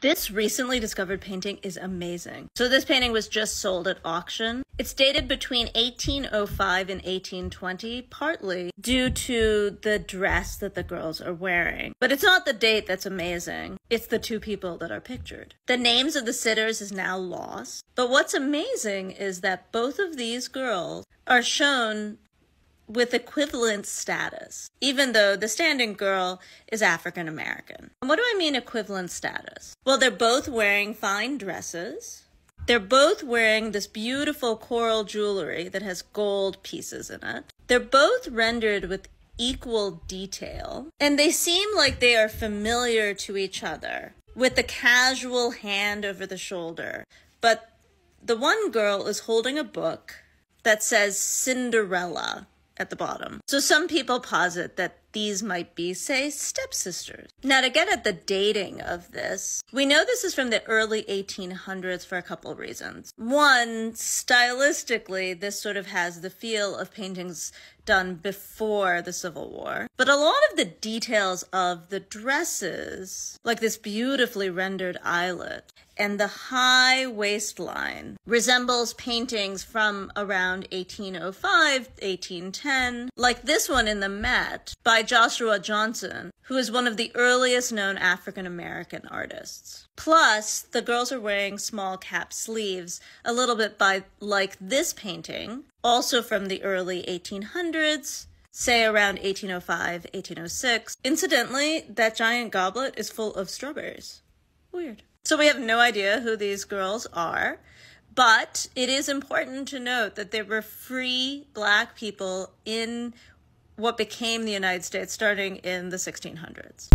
This recently discovered painting is amazing. So this painting was just sold at auction. It's dated between 1805 and 1820, partly due to the dress that the girls are wearing. But it's not the date that's amazing. It's the two people that are pictured. The names of the sitters is now lost. But what's amazing is that both of these girls are shown with equivalent status, even though the standing girl is African American. What do I mean equivalent status? Well, they're both wearing fine dresses. They're both wearing this beautiful coral jewelry that has gold pieces in it. They're both rendered with equal detail, and they seem like they are familiar to each other with a casual hand over the shoulder. But the one girl is holding a book that says Cinderella at the bottom. So some people posit that these might be, say, stepsisters. Now, to get at the dating of this, we know this is from the early 1800s for a couple reasons. One, stylistically, this sort of has the feel of paintings done before the Civil War. But a lot of the details of the dresses, like this beautifully rendered eyelet, and the high waistline resembles paintings from around 1805, 1810, like this one in the Met by Joshua Johnson, who is one of the earliest known African American artists. Plus, the girls are wearing small cap sleeves, a little bit by like this painting, also from the early 1800s, say around 1805, 1806. Incidentally, that giant goblet is full of strawberries. Weird. So we have no idea who these girls are, but it is important to note that there were free black people in what became the United States starting in the 1600s.